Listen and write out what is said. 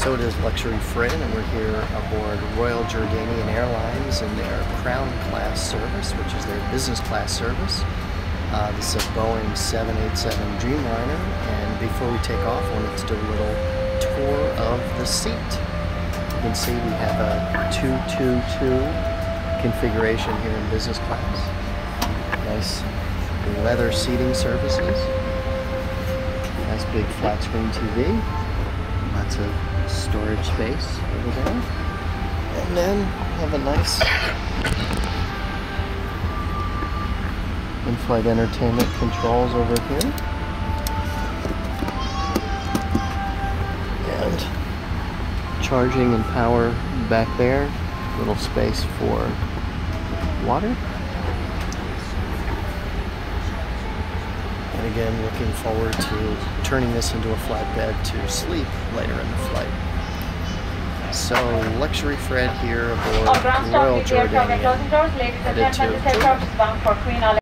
So it is Luxury Fred, and we're here aboard Royal Jordanian Airlines in their Crown Class service, which is their business class service. Uh, this is a Boeing 787 Dreamliner, and before we take off, I wanted to do a little tour of the seat. You can see we have a 222 configuration here in business class. Nice leather seating surfaces. Nice big flat screen TV. Lots of storage space over there. And then have a nice in-flight entertainment controls over here. And charging and power back there. Little space for water. And again, looking forward to turning this into a flatbed to sleep later in the flight. So, Luxury Fred here aboard Royal Jordanian, headed to